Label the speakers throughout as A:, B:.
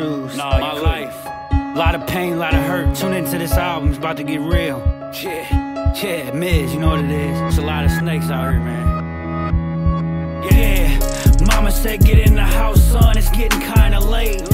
A: shoes. Nah, my life. A lot of pain, a lot of hurt. Tune into this album, it's about to get real. Yeah, yeah, Miz, you know what it is. It's a lot of snakes out here, man. Yeah, yeah. Mama said get in the house, son, it's getting kinda late.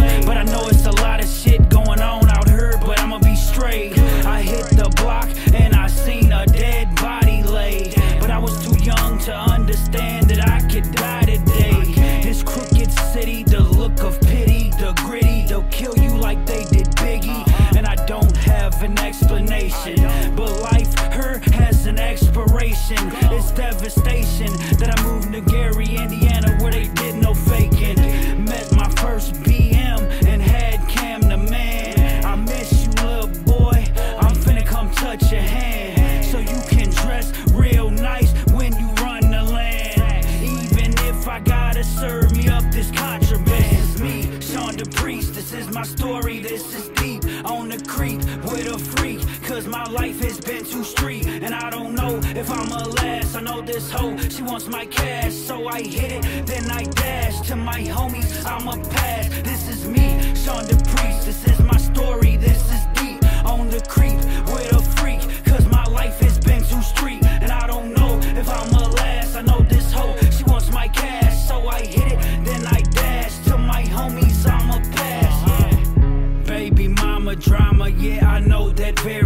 A: my story, this is deep. On the creep with a freak Cause my life has been too street. And I don't know if I'ma last I know this hoe, she wants my cash. So I hit it, then I dash. To my homies, I'ma pass. This is me, Shawn Da Priest This is my drama, yeah, I know that very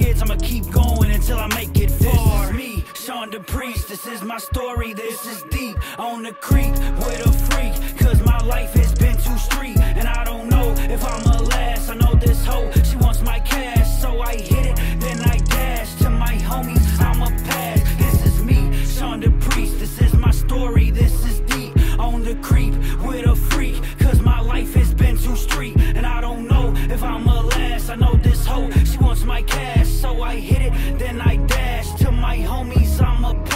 A: kids, I'ma keep going until I make it far. This is me, Shawn Da Priest, this is my story, this is deep. On the creek with a freak, cause my life has been too street, and I don't know if I'm I hit it, then I dash. To my homies, I'm a